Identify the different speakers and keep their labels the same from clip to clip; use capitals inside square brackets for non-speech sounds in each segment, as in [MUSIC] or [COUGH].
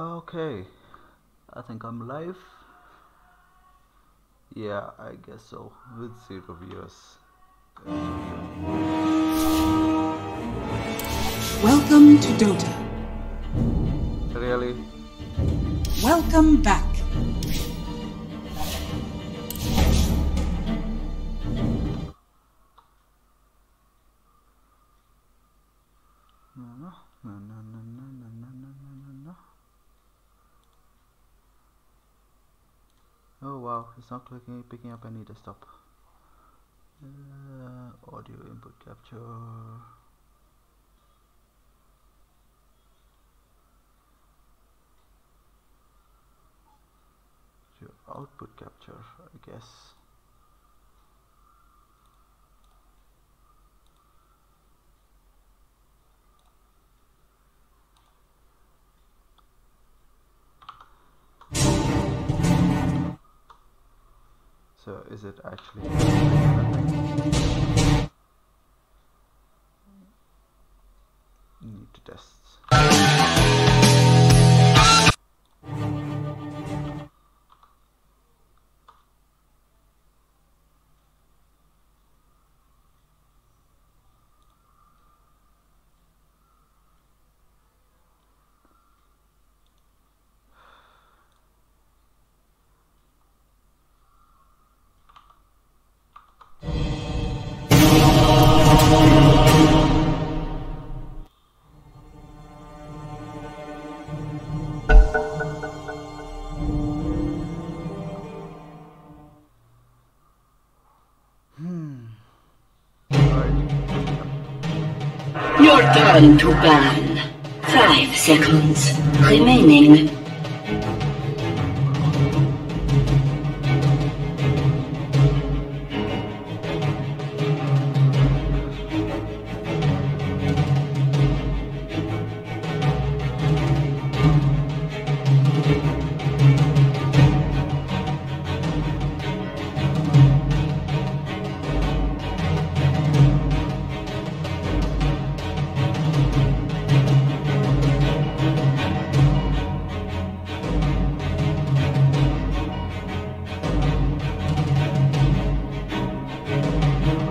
Speaker 1: Okay, I think I'm live. Yeah, I guess so. With zero viewers.
Speaker 2: Welcome to Dota.
Speaker 1: Really?
Speaker 2: Welcome back.
Speaker 1: No, no, no, no, no, no, no, no, no, no, no. Oh wow, it's not clicking, picking up any desktop. Uh, audio input capture. Output capture, I guess. So is it actually need to test.
Speaker 3: Your turn to ban. Five seconds remaining.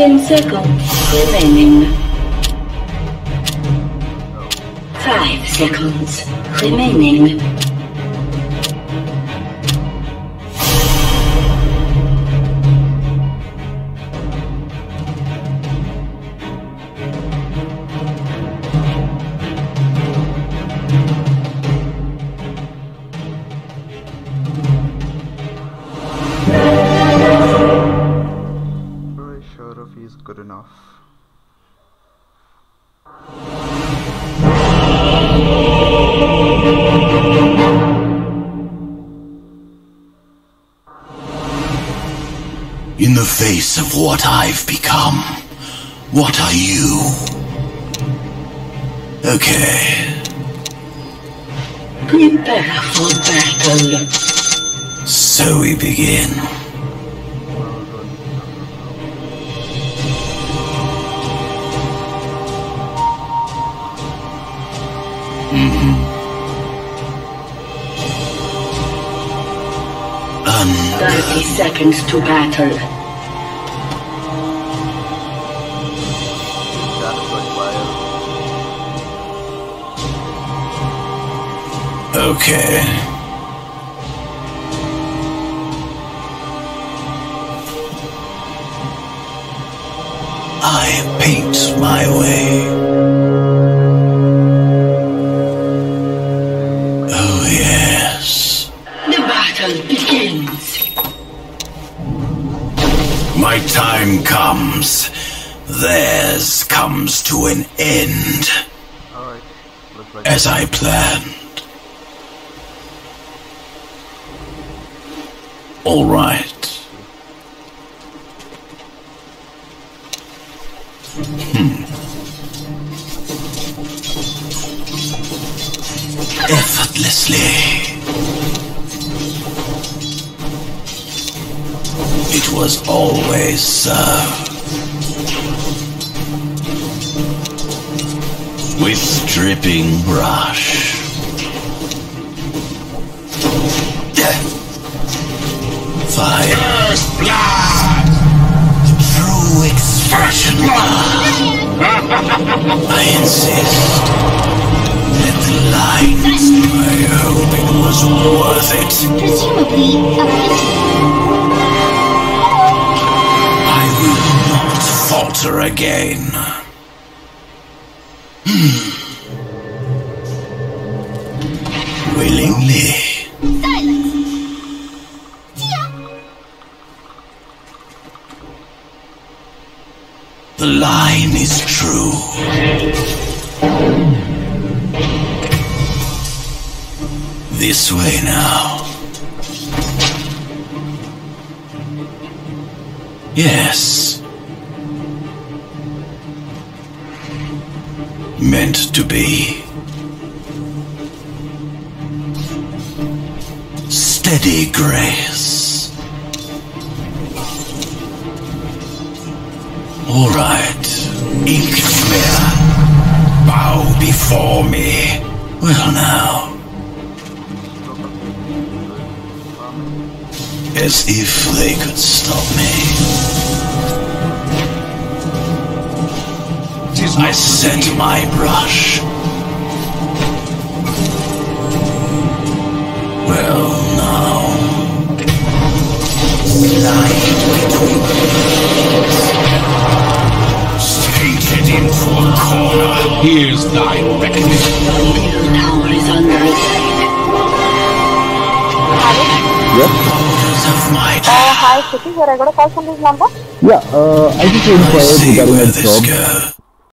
Speaker 3: Ten seconds remaining. Five seconds remaining.
Speaker 1: Sure if he's good enough.
Speaker 4: In the face of what I've become, what are you? Okay,
Speaker 3: Prepare for battle.
Speaker 4: so we begin.
Speaker 3: Thirty seconds to battle.
Speaker 4: Okay. I paint my way. Oh, yes.
Speaker 3: The battle begins.
Speaker 4: My time comes. Theirs comes to an end.
Speaker 1: Like
Speaker 4: as I planned. All right. Effortlessly. It was always so. With dripping brush. Fire.
Speaker 5: First blood!
Speaker 4: True expression. [LAUGHS] I insist.
Speaker 6: Presumably, a pity.
Speaker 4: I will not falter again. Hmm. Willingly. The line is true. This way now. Yes. Meant to be. Steady grace. All right, ink. Bow before me. Well now, as if they could stop me.
Speaker 5: Tis
Speaker 4: I
Speaker 5: not
Speaker 4: set my brush. Well now, slide between
Speaker 5: Painted into a corner. Here's thy reckoning.
Speaker 3: Your middle tower is under attack.
Speaker 4: My
Speaker 7: Uh, hi, Shruti. Here I got a call from this number.
Speaker 8: Yeah, uh, I just inquired regarding a job.